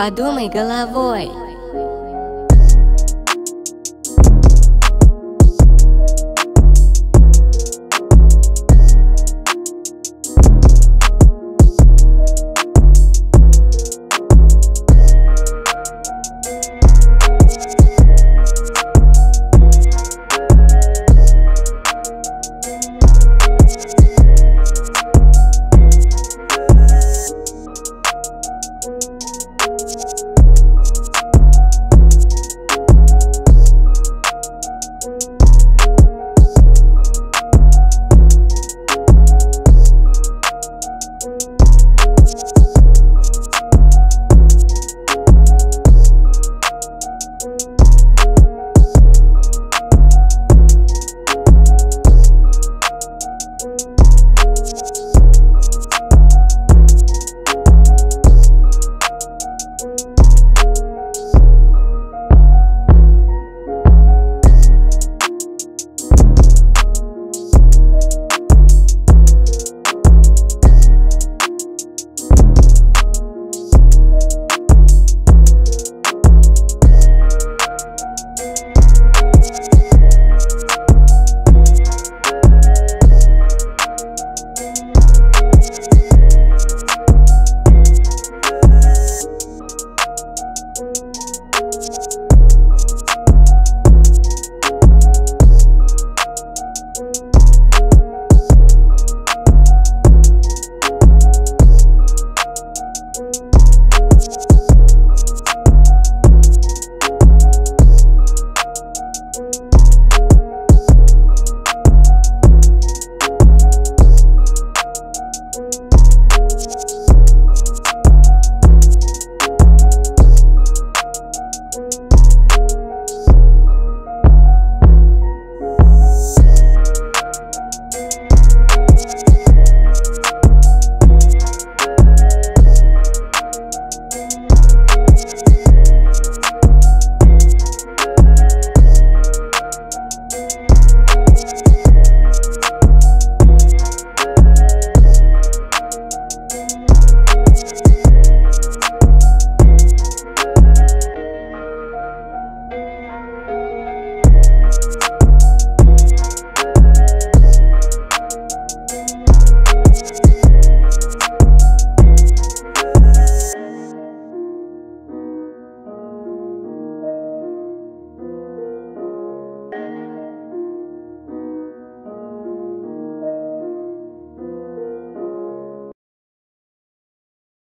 Подумай головой.